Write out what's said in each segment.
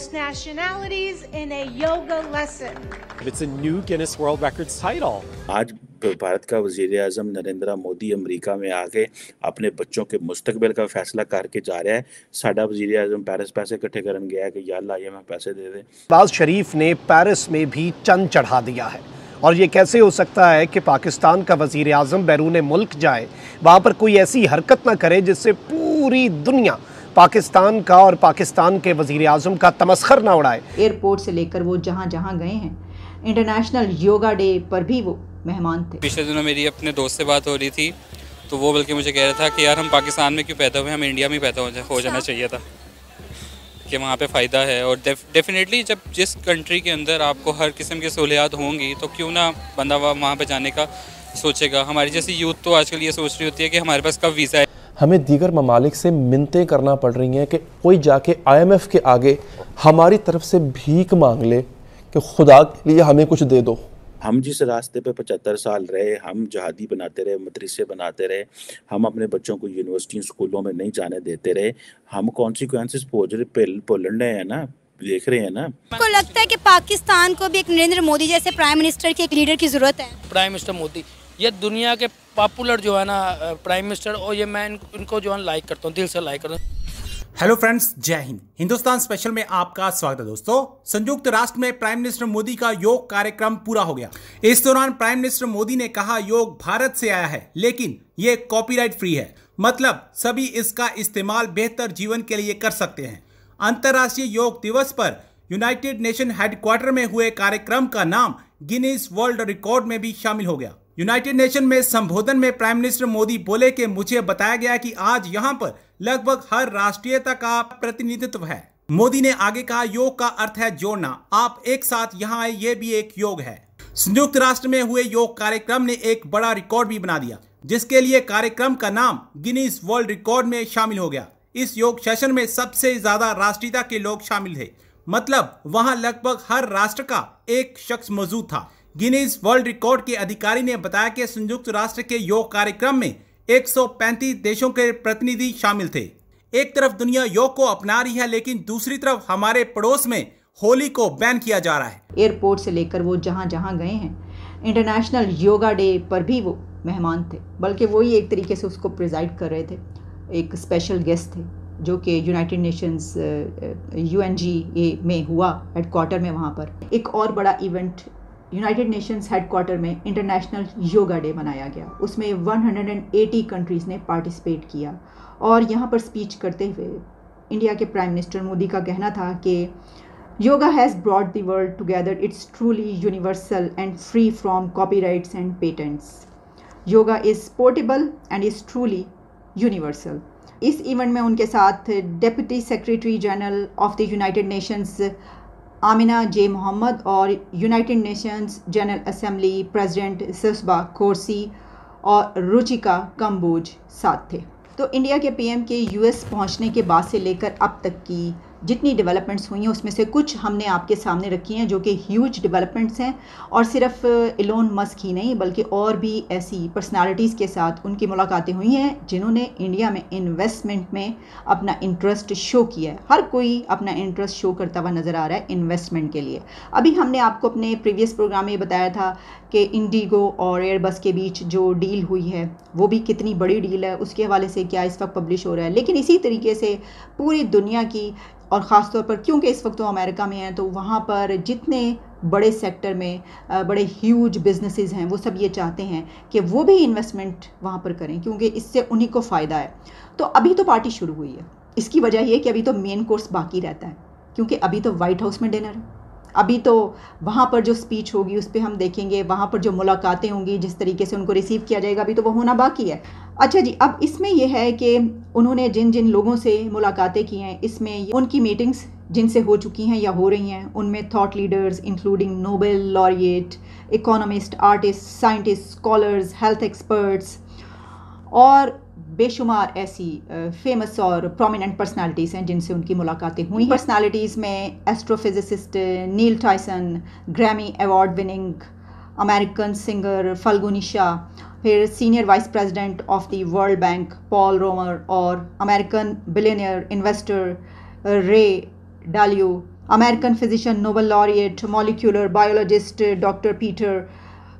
most nationalities in a yoga lesson. It's a new Guinness World Records title. आज भारत का वज़ीर अजम Narendra Modi America में आके अपने बच्चों के मुस्तकबिल का फैसला करके जा रहा है साडा वज़ीर अजम पेरिस पैसे इकट्ठे करन गया है कि यार लाइए मैं पैसे दे दे नवाज़ शरीफ ने पेरिस में भी चंद चढ़ा दिया है और ये कैसे हो सकता है कि पाकिस्तान का वज़ीर अजम बैरून मुल्क जाए वहाँ पर कोई ऐसी हरकत ना करे जिससे पूरी दुनिया पाकिस्तान का और पाकिस्तान के वज़ीर अजम का तमस्खर ना उड़ाए। एयरपोर्ट से लेकर वो जहाँ जहाँ गए हैं इंटरनेशनल योगा डे पर भी वो मेहमान थे। पिछले दिनों मेरी अपने दोस्त से बात हो रही थी तो वो बल्कि मुझे कह रहा था कि यार हम पाकिस्तान में क्यों पैदा हुए हम इंडिया में पैदा हो जाना चाहिए था कि वहाँ पे फ़ायदा है। और डेफिनेटली जब जिस कंट्री के अंदर आपको हर किस्म की सहूलियात होंगी तो क्यों ना बंदा वहाँ पे जाने का सोचेगा। हमारी जैसी यूथ तो आजकल ये सोच रही होती है कि हमारे पास कब वीज़ा है। हमें दीगर ममालिक से मिनतें करना पड़ रही हैं कि कोई जाके आईएमएफ के आगे हमारी तरफ़ से भीख मांग ले कि खुदा के लिए हमें कुछ दे दो। हम जिस रास्ते पे पचहत्तर साल रहे हम जहादी बनाते रहे मदरसे बनाते रहे हम अपने बच्चों को यूनिवर्सिटी स्कूलों में नहीं जाने देते रहे हम कॉन्सिक्वेंसेस भुल रहे हैं ना देख रहे हैं ना। आपको लगता है कि पाकिस्तान को भी एक नरेंद्र मोदी जैसे प्राइम मिनिस्टर के एक लीडर की ज़रूरत है? प्राइम मिनिस्टर मोदी ये दुनिया के पॉपुलर जो है ना प्राइम मिनिस्टर और ये मैं इनको जो है लाइक करता हूँ, दिल से लाइक करता हूँ। हेलो फ्रेंड्स जय हिंद। हिंदुस्तान स्पेशल में आपका स्वागत है दोस्तों। संयुक्त राष्ट्र में प्राइम मिनिस्टर मोदी का योग कार्यक्रम पूरा हो गया। इस दौरान प्राइम मिनिस्टर मोदी ने कहा, योग भारत से आया है, लेकिन ये कॉपीराइट फ्री है। मतलब सभी इसका इस्तेमाल बेहतर जीवन के लिए कर सकते हैं। अंतर्राष्ट्रीय योग दिवस पर यूनाइटेड नेशन हेडक्वार्टर में हुए कार्यक्रम का नाम गिनीज वर्ल्ड रिकॉर्ड में भी शामिल हो गया। यूनाइटेड नेशन में संबोधन में प्राइम मिनिस्टर मोदी बोले कि मुझे बताया गया कि आज यहाँ पर लगभग हर राष्ट्रीयता का प्रतिनिधित्व है। मोदी ने आगे कहा, योग का अर्थ है जोड़ना। आप एक साथ यहाँ आए, ये भी एक योग है। संयुक्त राष्ट्र में हुए योग कार्यक्रम ने एक बड़ा रिकॉर्ड भी बना दिया, जिसके लिए कार्यक्रम का नाम गिनीज वर्ल्ड रिकॉर्ड में शामिल हो गया। इस योग सेशन में सबसे ज़्यादा राष्ट्रीयता के लोग शामिल थे। मतलब वहाँ लगभग हर राष्ट्र का एक शख्स मौजूद था। गिनीज वर्ल्ड रिकॉर्ड के अधिकारी ने बताया कि संयुक्त राष्ट्र के योग कार्यक्रम में 135 देशों के प्रतिनिधि शामिल थे। एक तरफ़ दुनिया योग को अपना रही है, लेकिन दूसरी तरफ़ हमारे पड़ोस में होली को बैन किया जा रहा है। एयरपोर्ट से लेकर वो जहाँ जहाँ गए हैं, इंटरनेशनल योगा डे पर भी वो मेहमान थे, बल्कि वो ही एक तरीके से उसको प्रिजाइड कर रहे थे। एक स्पेशल गेस्ट थे, जो कि यूनाइटेड नेशंस यू में हुआ, हेडक्वार्टर में वहाँ पर। एक और बड़ा इवेंट यूनाइटेड नेशंस हेडक्वार्टर में इंटरनेशनल योगा डे मनाया गया। उसमें 180 कंट्रीज़ ने पार्टिसिपेट किया। और यहाँ पर स्पीच करते हुए इंडिया के प्राइम मिनिस्टर मोदी का कहना था कि yoga has brought the world together it's truly universal and free from copyrights and patents yoga is portable and is truly universal इस इवेंट में उनके साथ deputy secretary general of the United Nations Amina, J. Mohammed और United Nations General Assembly president Csaba Korosi और रुचिका कम्बोज साथ थे। तो India के पीएम के यूएस पहुँचने के बाद से लेकर अब तक की जितनी डेवलपमेंट्स हुई हैं, उसमें से कुछ हमने आपके सामने रखी हैं जो कि ह्यूज डेवलपमेंट्स हैं और सिर्फ़ इलोन मस्क ही नहीं, बल्कि और भी ऐसी पर्सनालिटीज़ के साथ उनकी मुलाकातें हुई हैं जिन्होंने इंडिया में इन्वेस्टमेंट में अपना इंटरेस्ट शो किया है। हर कोई अपना इंटरेस्ट शो करता हुआ नज़र आ रहा है इन्वेस्टमेंट के लिए। अभी हमने आपको अपने प्रीवियस प्रोग्राम में बताया था कि इंडिगो और एयरबस के बीच जो डील हुई है, वो भी कितनी बड़ी डील है, उसके हवाले से क्या इस वक्त पब्लिश हो रहा है। लेकिन इसी तरीके से पूरी दुनिया की और ख़ास तौर पर क्योंकि इस वक्त वो अमेरिका में हैं तो वहाँ पर जितने बड़े सेक्टर में बड़े ह्यूज बिजनेसेस हैं, वो सब ये चाहते हैं कि वो भी इन्वेस्टमेंट वहाँ पर करें, क्योंकि इससे उन्हीं को फ़ायदा है। तो अभी तो पार्टी शुरू हुई है। इसकी वजह ये कि अभी तो मेन कोर्स बाकी रहता है, क्योंकि अभी तो वाइट हाउस में डिनर है। अभी तो वहाँ पर जो स्पीच होगी, उस पर हम देखेंगे, वहाँ पर जो मुलाकातें होंगी, जिस तरीके से उनको रिसीव किया जाएगा, अभी तो वो होना बाकी है। अच्छा जी, अब इसमें यह है कि उन्होंने जिन जिन लोगों से मुलाकातें की हैं, इसमें उनकी मीटिंग्स जिनसे हो चुकी हैं या हो रही हैं, उनमें thought leaders including Nobel laureate economist artist scientist scholars health experts और बेशुमार ऐसी फ़ेमस और प्रोमिनेंट पर्सनालिटीज़ हैं जिनसे उनकी मुलाकातें हुई पर्सनालिटीज़ में astrophysicist Neil Tyson Grammy award winning American singer Falguni Shah फिर senior vice president of the World Bank Paul Romer और American billionaire investor Ray डालियो physician, Nobel laureate, molecular biologist Dr. Peter,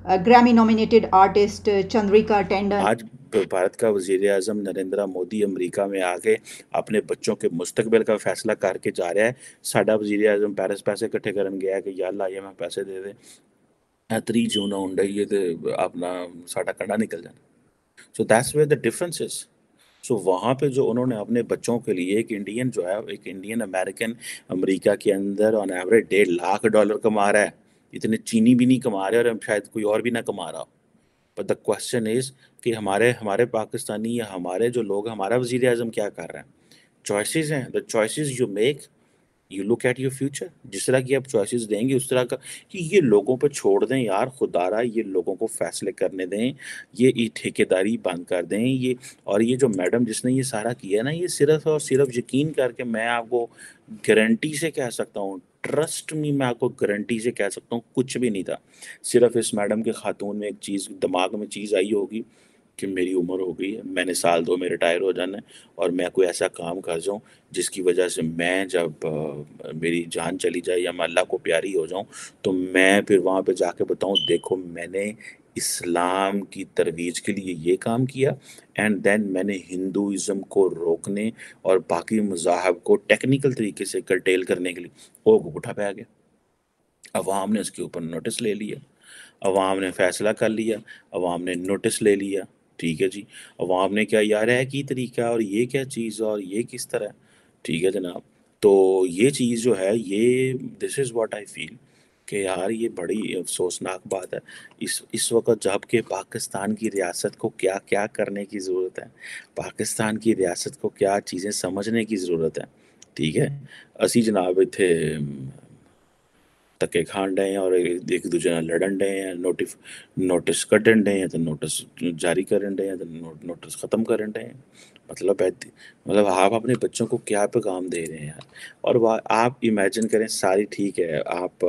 uh, Grammy nominated artist Chandrika Tandon. आज भारत का वज़ीर अजम Narendra Modi America में आके अपने बच्चों के मुस्तकबिल का फैसला करके जा रहा है साडा वज़ीर अजम पैरिस पैसे इकट्ठे करन गया कि यार लाइए मैं पैसे दे दे त्री जून आउंड है ते अपना साडा कंडा निकल जाना। So that's where the difference is so वहाँ पे जो उन्होंने अपने बच्चों के लिए एक इंडियन जो है, एक इंडियन अमेरिकन अमेरिका के अंदर ऑन एवरेज डेढ़ लाख डॉलर कमा रहा है। इतने चीनी भी नहीं कमा रहे और शायद कोई और भी ना कमा रहा हो। बट द क्वेश्चन इज़ कि हमारे हमारे पाकिस्तानी या हमारे जो लोग, हमारा वज़ीर अजम क्या कर रहे हैं? चॉइसेस हैं। The choices you make you look at your future जिस तरह की आप चॉइसेस देंगे, उस तरह का कि ये लोगों पर छोड़ दें यार, खुदारा, ये लोगों को फैसले करने दें, ये ठेकेदारी बंद कर दें, ये और ये जो मैडम जिसने ये सारा किया ना, ये सिर्फ़ और सिर्फ़ यकीन करके मैं आपको गारंटी से कह सकता हूँ ट्रस्ट मी मैं आपको गारंटी से कह सकता हूँ, कुछ भी नहीं था। सिर्फ़ इस मैडम के खातून में एक चीज़, दिमाग में चीज़ आई होगी। कि मेरी उम्र हो गई है मैंने साल दो में रिटायर हो जाना है और मैं कोई ऐसा काम कर जाऊँ जिसकी वजह से मैं जब आ, मेरी जान चली जाए या मैं अल्लाह को प्यारी हो जाऊँ तो मैं फिर वहाँ पे जाके बताऊँ देखो मैंने इस्लाम की तरवीज के लिए ये काम किया एंड देन मैंने हिंदुज़म को रोकने और बाकी मज़ाहब को टेक्निकल तरीके से करटेल करने के लिए वो उठा पाया गया। अवाम ने उसके ऊपर नोटिस ले लिया अवाम ने फैसला कर लिया अवाम ने नोटिस ले लिया। ठीक है जी। अवाम ने क्या यार है की तरीका और ये क्या चीज़ और ये किस तरह? ठीक है जनाब। तो ये चीज़ जो है, ये this is what I feel कि यार ये बड़ी अफसोसनाक बात है। इस इस वक्त जब कि पाकिस्तान की रियासत को क्या क्या करने की ज़रूरत है? पाकिस्तान की रियासत को क्या चीज़ें समझने की ज़रूरत है? ठीक है? असी जनाब इतने ਧੱਕੇ ਖਾਣ ਡਏ ਆ ਔਰ ਇੱਕ ਦੂਜੇ ਨਾਲ ਲੜਨ ਡਏ ਆ ਨੋਟਿਫ ਨੋਟਿਸ ਕੱਢਣ ਡਏ ਆ ਤੇ ਨੋਟਿਸ जारी करन डे तो नोटिस ख़त्म करन डे मतलब मतलब आप अपने बच्चों को क्या पैगाम दे रहे हैं यार और आप इमेजिन करें सारी ठीक है आप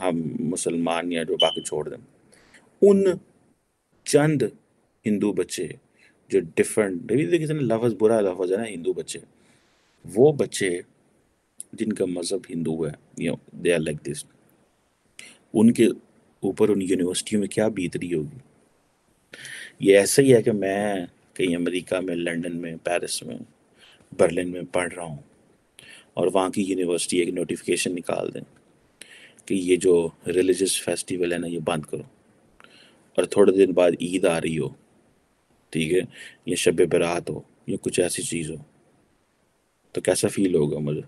हम मुसलमान या जो बाकी छोड़ दें उन चंद हिंदू बच्चे जो डिफरेंट देखिए लफ्ज़ बुरा लफ्ज़ है ना हिंदू बच्चे वो बच्चे जिनका मज़हब हिंदू है you they are like this उनके ऊपर, उन यूनिवर्सिटियों में क्या बीत रही होगी? ये ऐसा ही है कि मैं कहीं अमेरिका में, लंदन में, पेरिस में, बर्लिन में पढ़ रहा हूँ और वहाँ की यूनिवर्सिटी एक नोटिफिकेशन निकाल दें कि ये जो रिलीजियस फेस्टिवल है ना, ये बंद करो और थोड़े दिन बाद ईद आ रही हो, ठीक है? या शब बरात हो, या कुछ ऐसी चीज़ हो तो कैसा फील होगा मुझे?